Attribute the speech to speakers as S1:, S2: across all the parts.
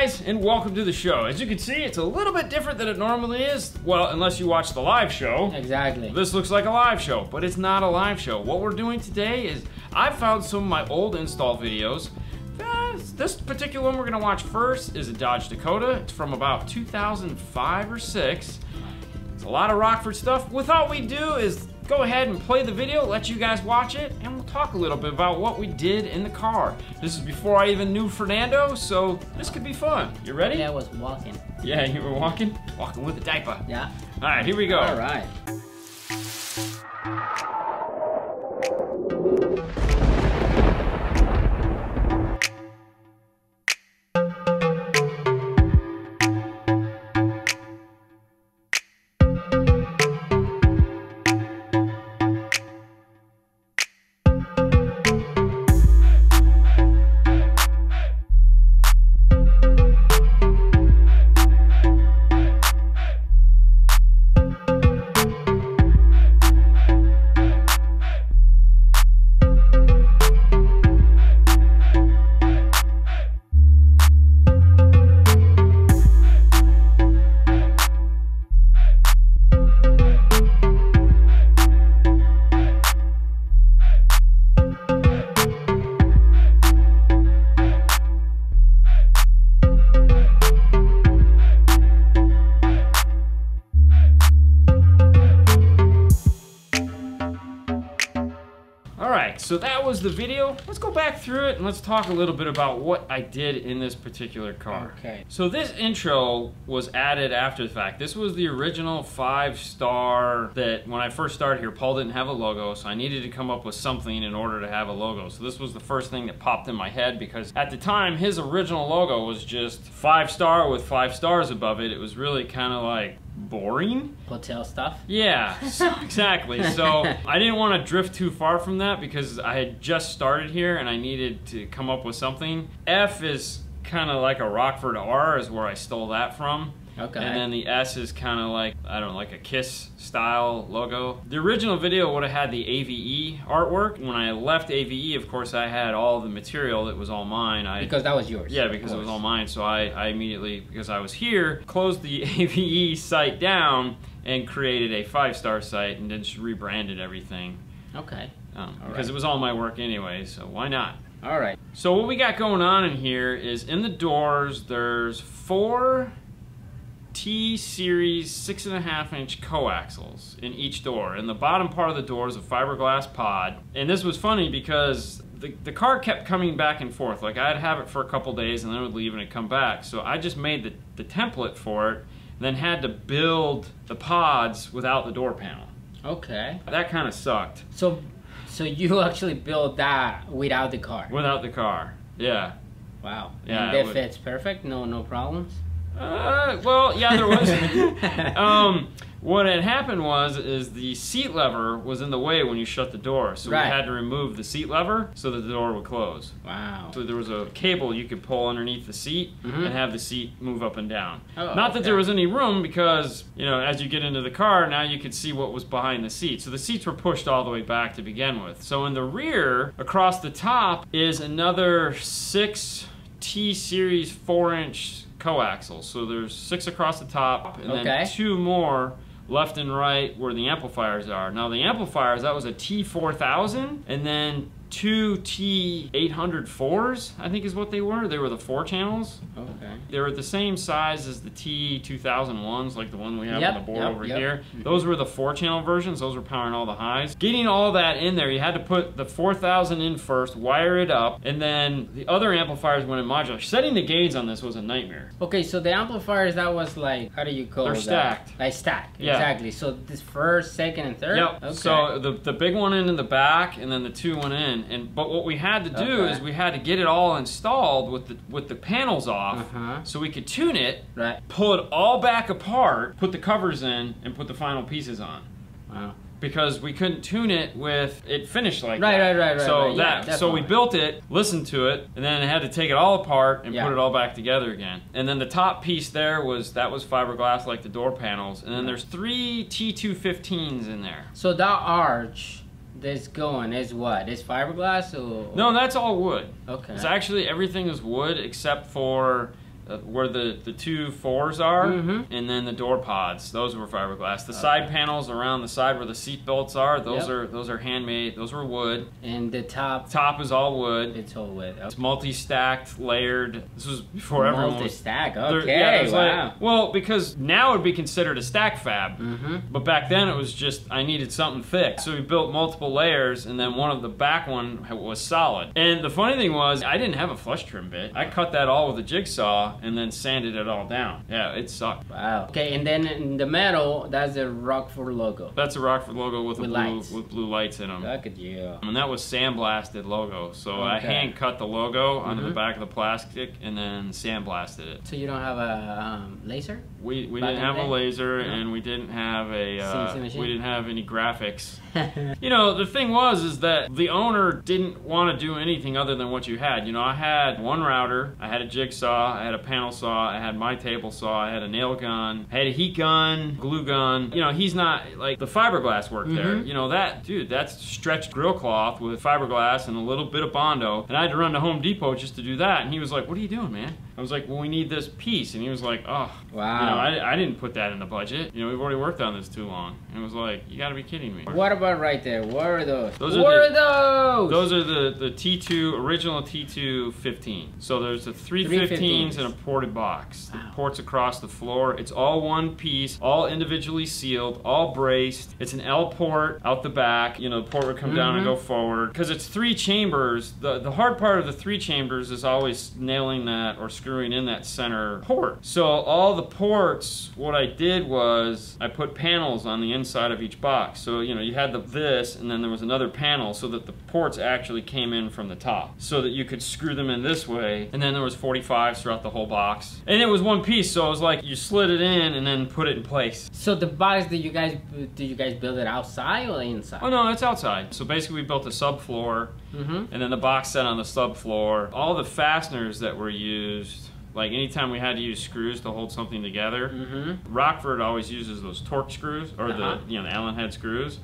S1: guys, and welcome to the show. As you can see, it's a little bit different than it normally is. Well, unless you watch the live show.
S2: Exactly.
S1: This looks like a live show, but it's not a live show. What we're doing today is I found some of my old install videos. Uh, This particular one we're gonna watch first is a Dodge Dakota. It's from about 2005 or 6. It's a lot of Rockford stuff. What thought we'd do is go ahead and play the video, let you guys watch it, and we'll talk a little bit about what we did in the car. This is before I even knew Fernando, so this could be fun. You ready?
S2: Yeah, I was walking.
S1: Yeah, you were walking? Walking with a diaper.
S2: Yeah.
S1: All right, here we go.
S2: All right.
S1: The video. Let's go back through it and let's talk a little bit about what I did in this particular car.
S2: Okay.
S1: So this intro was added after the fact. This was the original five star that when I first started here, Paul didn't have a logo, so I needed to come up with something in order to have a logo. So this was the first thing that popped in my head because at the time his original logo was just five star with five stars above it. It was really kind of like boring.
S2: Hotel stuff.
S1: Yeah, exactly. So I didn't want to drift too far from that because I had just started here and I needed to come up with something. F is kind of like a Rockford R, is where I stole that from.
S2: Okay.
S1: And then the S is kind of like, I don't know, like a Kiss style logo. The original video would have had the AVE artwork. When I left AVE, of course, I had all the material that was all mine. I,
S2: Because that was yours.
S1: yeah, because it was all mine. So I, I immediately, because I was here, closed the AVE site down and created a five star site and then just rebranded everything.
S2: Okay.
S1: Um, because
S2: right.
S1: it was all my work anyway, so why not?
S2: All right.
S1: So what we got going on in here is in the doors, there's four T series six and a half inch coaxials in each door. And the bottom part of the door is a fiberglass pod. And this was funny because the, the car kept coming back and forth. Like I'd have it for a couple days and then it would leave and it'd come back. So I just made the, the template for it and then had to build the pods without the door panel.
S2: Okay.
S1: That kind of sucked
S2: So, so you actually built that without the car.
S1: without the car. Yeah.
S2: Wow.
S1: Yeah,
S2: And
S1: it
S2: if
S1: would-
S2: it's perfect, no, no problems.
S1: Uh, well, yeah, there was. um, what had happened was is the seat lever was in the way when you shut the door, so
S2: Right.
S1: we had to remove the seat lever so that the door would close.
S2: Wow.
S1: So there was a cable you could pull underneath the seat
S2: Mhm.
S1: and have the seat move up and down.
S2: Oh,
S1: Not that there was any room because, you know, as you get into the car, now you could see what was behind the seat. So the seats were pushed all the way back to begin with. So in the rear, across the top, is another six T Series 4 inch coaxials. So there's six across the top and
S2: Okay.
S1: then two more left and right where the amplifiers are. Now the amplifiers, that was a T4000 and then two T804s, I think is what they were. They were the four channels.
S2: Okay.
S1: They were the same size as the T2001s, like the one we have
S2: Yep,
S1: on the board
S2: yep,
S1: over
S2: yep.
S1: here. Those were the four channel versions. Those were powering all the highs. Getting all that in there, you had to put the 4000 in first, wire it up, and then the other amplifiers went in modular. Setting the gains on this was a nightmare.
S2: Okay, so the amplifiers that was like, how do you call
S1: They're
S2: that?
S1: stacked.
S2: Like stacked.
S1: Yeah.
S2: Exactly. So this first, second, and third.
S1: Yep.
S2: Okay.
S1: So the the big one in in the back, and then the two went in. And but what we had to do
S2: Okay.
S1: is we had to get it all installed with the with the panels off,
S2: Uh-huh.
S1: so we could tune it,
S2: right.
S1: pull it all back apart, put the covers in, and put the final pieces on.
S2: Wow.
S1: because we couldn't tune it with it finished like
S2: Right,
S1: that.
S2: right, right, right,
S1: So
S2: right. Yeah,
S1: that so we built it, listened to it, and then had to take it all apart and
S2: Yeah.
S1: put it all back together again. And then the top piece there was that was fiberglass like the door panels, and then there's three T215s in there.
S2: So that arch that's going is what? Is fiberglass or?
S1: No, that's all wood.
S2: Okay.
S1: It's actually everything is wood except for uh, where the, the two fours are,
S2: Mhm.
S1: and then the door pods. Those were fiberglass. The side panels around the side where the seat belts are, those
S2: Yep.
S1: are those are handmade. Those were wood.
S2: And the top,
S1: Top is all wood.
S2: it's all wood.
S1: It's multi-stacked, layered. This was before everyone.
S2: Multi-stack. Okay,
S1: yeah, was like- well, because now it would be considered a stack fab.
S2: mm-hmm.
S1: But back then it was just I needed something thick, so we built multiple layers, and then one of the back one was solid. And the funny thing was I didn't have a flush trim bit. I cut that all with a jigsaw and then sanded it all down. Yeah, it sucked.
S2: Wow. Okay, and then in the metal, that's the Rockford logo.
S1: That's a Rockford logo with, a
S2: With
S1: blue
S2: lights.
S1: with blue lights in them.
S2: Look at you.
S1: And that was sandblasted logo. So I hand cut the logo onto the
S2: Mhm.
S1: back of the plastic and then sandblasted it.
S2: So you don't have a um, laser?
S1: We, we
S2: Back
S1: didn't have a laser
S2: No.
S1: and we didn't have a uh, we didn't have any graphics. You know, the thing was is that the owner didn't want to do anything other than what you had. You know, I had one router, I had a jigsaw, I had a panel saw, I had my table saw, I had a nail gun, I had a heat gun, glue gun. You know, he's not like the fiberglass work there.
S2: Mhm.
S1: You know, that dude, that's stretched grill cloth with fiberglass and a little bit of bondo. And I had to run to Home Depot just to do that. And he was like, "What are you doing, man?" I was like, "Well, we need this piece." And he was like, "Oh,
S2: Wow.
S1: you know, I, I didn't put that in the budget. You know, we've already worked on this too long." And it was like, "You got to be kidding me."
S2: What about right there? What are those?
S1: Those are the-
S2: are those?
S1: Those are the, the T2, original T2 15. So there's the 315s in a ported box. The ports across the floor. It's all one piece, all individually sealed, all braced. It's an L port out the back. You know, the port would come down and go mm-hmm. forward. Because it's three chambers. The, the hard part of the three chambers is always nailing that or screwing in that center port. So all the ports, what I did was I put panels on the inside of each box. So, you know, you had the this and then there was another panel so that the ports actually came in from the top so that you could screw them in this way. And then there was 45s throughout the whole box. And it was one piece, so it was like you slid it in and then put it in place.
S2: So the box, did you guys did you guys build it outside or inside?
S1: Oh no, it's outside. So basically we built a subfloor
S2: Mm-hmm.
S1: and then the box set on the subfloor. All the fasteners that were used, like anytime we had to use screws to hold something together,
S2: Mm-hmm.
S1: Rockford always uses those torque screws or
S2: Uh-huh.
S1: the you know the Allen head screws.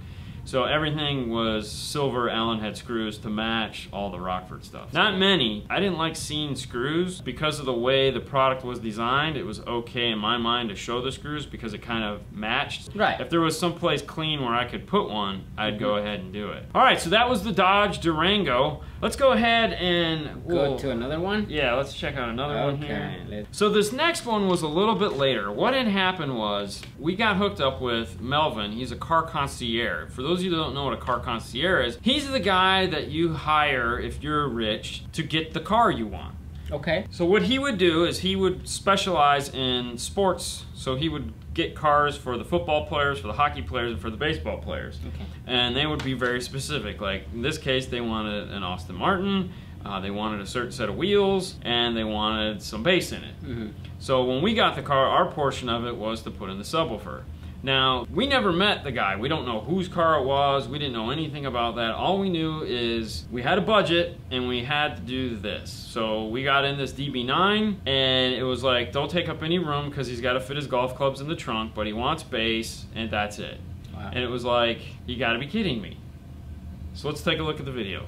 S1: So everything was silver Allen head screws to match all the Rockford stuff. Not many. I didn't like seeing screws because of the way the product was designed. It was okay in my mind to show the screws because it kind of matched.
S2: Right.
S1: If there was someplace clean where I could put one, I'd go mm-hmm. ahead and do it. All right, so that was the Dodge Durango. Let's go ahead and
S2: Go
S1: we'll-
S2: to another one.
S1: yeah, let's check out another one here.
S2: Okay, let's-
S1: So this next one was a little bit later. What had happened was we got hooked up with Melvin. He's a car concierge. For those of you that don't know what a car concierge is, he's the guy that you hire if you're rich to get the car you want.
S2: Okay.
S1: So what he would do is he would specialize in sports. So he would get cars for the football players, for the hockey players, and for the baseball players.
S2: Okay.
S1: And they would be very specific. Like in this case, they wanted an Aston Martin. Uh, they wanted a certain set of wheels, and they wanted some bass in it.
S2: Mm-hmm.
S1: So when we got the car, our portion of it was to put in the subwoofer. Now, we never met the guy. We don't know whose car it was. We didn't know anything about that. All we knew is we had a budget and we had to do this. So we got in this DB9 and it was like, don't take up any room because he's got to fit his golf clubs in the trunk, but he wants bass and that's it.
S2: Wow.
S1: And it was like, you got to be kidding me. So let's take a look at the video.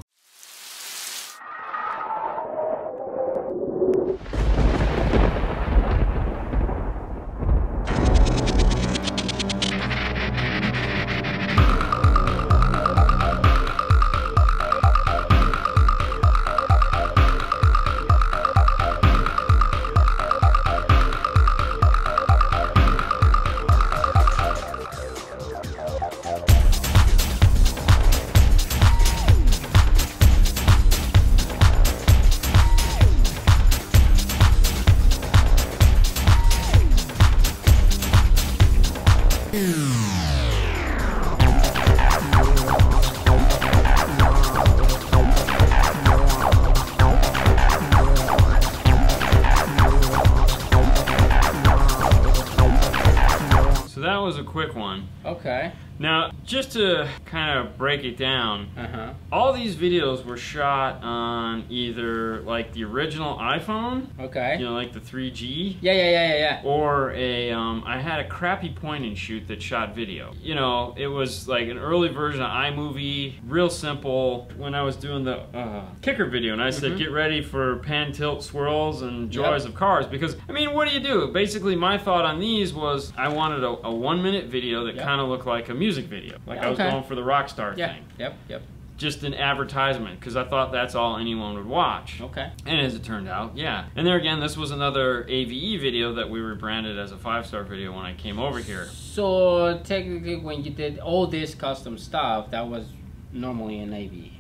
S1: Was a quick one.
S2: Okay.
S1: Now, just to kind of break it down,
S2: Uh-huh.
S1: all these videos were shot on either like the original iPhone,
S2: Okay.
S1: you know, like the 3G,
S2: Yeah, yeah, yeah, yeah, yeah.
S1: or a um, I had a crappy point and shoot that shot video. You know, it was like an early version of iMovie, real simple. When I was doing the uh, kicker video, and I said,
S2: Mhm.
S1: "Get ready for pan, tilt, swirls, and joys
S2: Yep.
S1: of cars," because I mean, what do you do? Basically, my thought on these was I wanted a, a one-minute video that
S2: Yep.
S1: kind of looked like a music video, like I was
S2: Okay.
S1: going for the rock star
S2: Yeah.
S1: thing,
S2: Yep, yep.
S1: just an advertisement, because I thought that's all anyone would watch.
S2: Okay.
S1: And as it turned out, yeah. And there again, this was another AVE video that we rebranded as a five star video when I came over here.
S2: So technically, when you did all this custom stuff, that was normally an AV.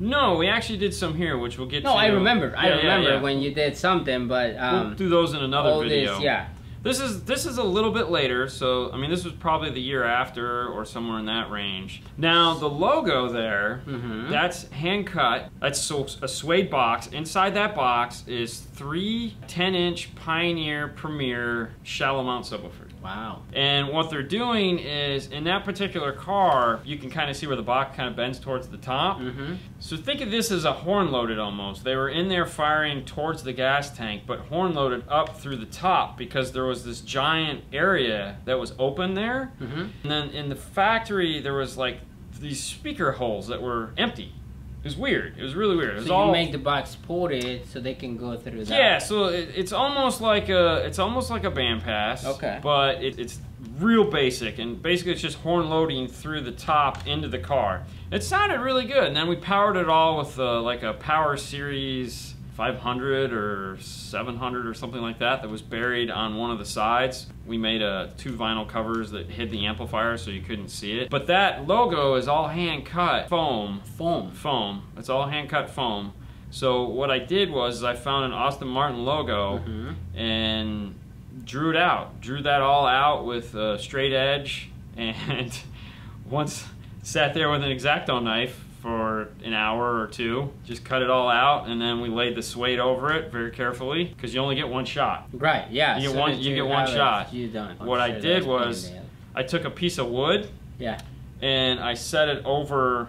S1: No, we actually did some here, which we'll get
S2: No,
S1: to.
S2: I remember. I
S1: Yeah, yeah,
S2: remember
S1: yeah.
S2: when you did something, but
S1: We'll
S2: um,
S1: do those in another
S2: all
S1: video.
S2: this, yeah.
S1: This is this is a little bit later, so I mean this was probably the year after or somewhere in that range. Now the logo there,
S2: Mhm.
S1: that's hand cut. That's so a suede box. Inside that box is three 10-inch Pioneer Premier shallow mount subwoofers.
S2: Wow.
S1: And what they're doing is, in that particular car, you can kind of see where the box kind of bends towards the top.
S2: Mm-hmm.
S1: So think of this as a horn loaded almost. They were in there firing towards the gas tank, but horn loaded up through the top because there was this giant area that was open there.
S2: Mm-hmm.
S1: And then in the factory, there was like these speaker holes that were empty. It was weird. It was really weird. It was
S2: So
S1: all
S2: you make the box ported so they can go through that.
S1: yeah, so it, it's almost like a it's almost like a band pass.
S2: Okay.
S1: But it, it's real basic, and basically it's just horn loading through the top into the car. It sounded really good, and then we powered it all with uh, like a Power Series 500 or 700 or something like that that was buried on one of the sides. We made uh, two vinyl covers that hid the amplifier so you couldn't see it. But that logo is all hand cut foam
S2: Foam.
S1: foam. It's all hand cut foam. So what I did was I found an Aston Martin logo
S2: Mhm.
S1: and drew it out. Drew that all out with a straight edge and once sat there with an X-Acto knife for an hour or two. Just cut it all out and then we laid the suede over it very carefully because you only get one shot.
S2: Right. Yeah.
S1: You get
S2: soon
S1: one- you get one shot.
S2: You done. I'm
S1: What I did was-
S2: pain in the ass.
S1: I took a piece of wood
S2: Yeah.
S1: and I set it over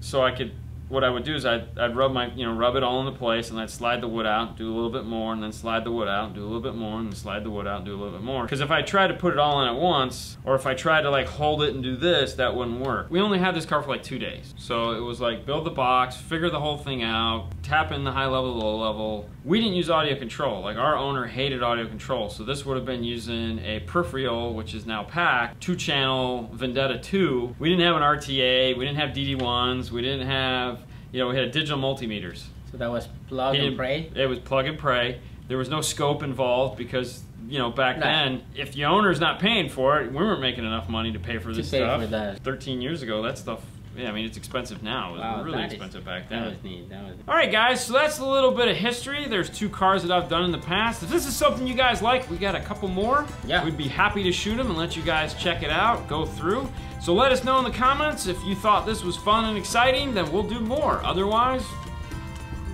S1: so I could. What I would do is I'd, I'd rub my, you know, rub it all into place, and I'd slide the wood out, do a little bit more, and then slide the wood out, do a little bit more, and then slide the wood out, do a little bit more. Because if I tried to put it all in at once, or if I tried to like hold it and do this, that wouldn't work. We only had this car for like two days, so it was like build the box, figure the whole thing out, tap in the high level, low level. We didn't use audio control. Like our owner hated audio control, so this would have been using a peripheral, which is now PAC, two channel Vendetta 2. We didn't have an RTA, we didn't have DD1s, we didn't have, you know, we had digital multimeters.
S2: So that was plug and pray.
S1: It was plug and pray. There was no scope involved because, you know, back
S2: Right.
S1: then, if the owner's not paying for it, we weren't making enough money to pay for
S2: To
S1: this
S2: pay
S1: stuff.
S2: for that.
S1: 13 years ago, that stuff, yeah, I mean, it's expensive now. It was
S2: Wow,
S1: really
S2: that is-
S1: expensive back
S2: That
S1: then.
S2: was neat. That was.
S1: All right, guys, so that's a little bit of history. There's two cars that I've done in the past. If this is something you guys like, we got a couple more.
S2: Yeah.
S1: We'd be happy to shoot them and let you guys check it out, go through. So let us know in the comments if you thought this was fun and exciting, then we'll do more. Otherwise,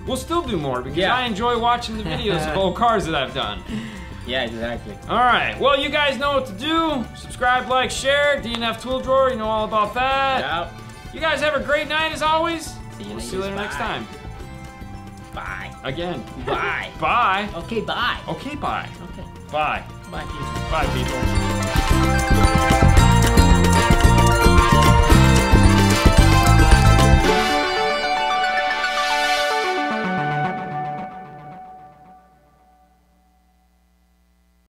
S1: we'll still do more because
S2: Yeah.
S1: I enjoy watching the videos of old cars that I've done.
S2: Yeah, exactly.
S1: All right, well, you guys know what to do. Subscribe, like, share. DNF Tool Drawer, you know all about that.
S2: Ciao.
S1: You guys have a great night as always.
S2: See you
S1: We'll see you later next time.
S2: Bye.
S1: Again.
S2: Bye.
S1: Bye.
S2: Okay. Bye.
S1: Okay, bye.
S2: Okay.
S1: Bye.
S2: Bye.
S1: Bye, people.